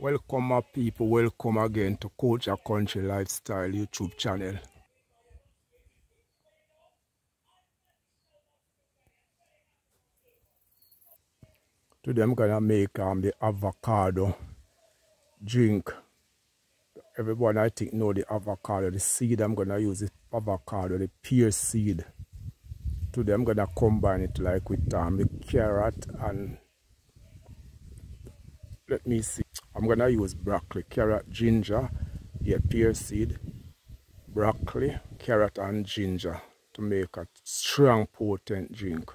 Welcome my people, welcome again to Kojak Country Lifestyle YouTube channel. Today I'm gonna make um, the avocado drink. Everyone I think know the avocado, the seed I'm gonna use the avocado, the pear seed. Today I'm gonna combine it like with um, the carrot and let me see I'm gonna use broccoli carrot ginger yeah pear seed broccoli carrot and ginger to make a strong potent drink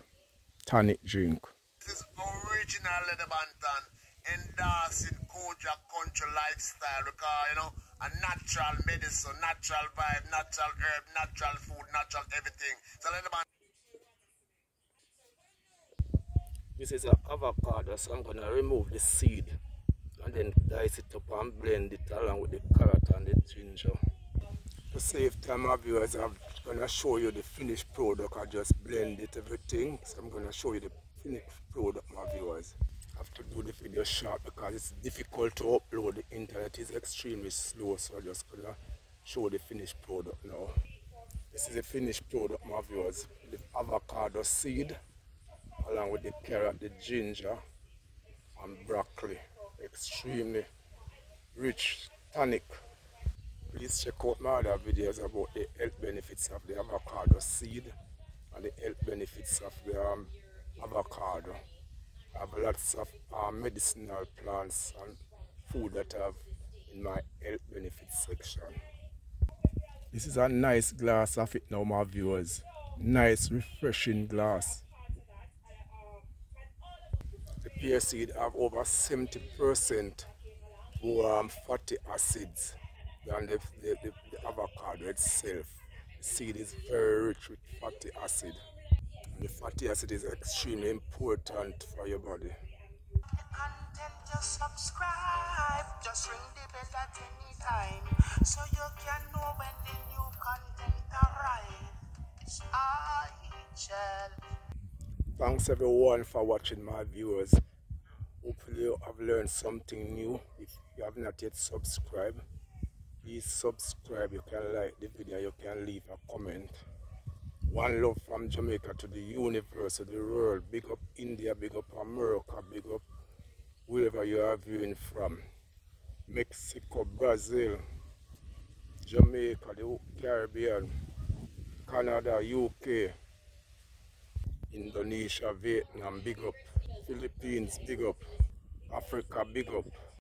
tonic drink. This is original Leather Banton endorsing Kojak country lifestyle because you know a natural medicine natural vibe natural herb natural food natural everything. So Leather this is an avocado so I'm gonna remove the seed and then dice it up and blend it along with the carrot and the ginger. To save time my viewers I'm gonna show you the finished product. I just blend it everything. So I'm gonna show you the finished product my viewers. I have to do the video short because it's difficult to upload. The internet is extremely slow so I'm just gonna show the finished product now. This is the finished product my viewers. The avocado seed along with the carrot, the ginger and broccoli. Extremely rich, tonic. Please check out my other videos about the health benefits of the avocado seed and the health benefits of the um, avocado. I have lots of um, medicinal plants and food that I have in my health benefits section. This is a nice glass of it now my viewers. Nice refreshing glass pear seed have over 70% more um, fatty acids than the, the, the, the, avocado itself. The seed is very rich with fatty acid. And the fatty acid is extremely important for your body. Just subscribe, just ring the bell at any time so you can know when the new content arrives. I. Thanks everyone for watching my viewers hopefully you have learned something new. If you have not yet subscribed please subscribe. You can like the video you can leave a comment. One love from jamaica to the universe to the world. Big up india big up america big up wherever you are viewing from. Mexico brazil jamaica the caribbean canada uk indonesia vietnam. Big up Philippines, big up. Africa, big up.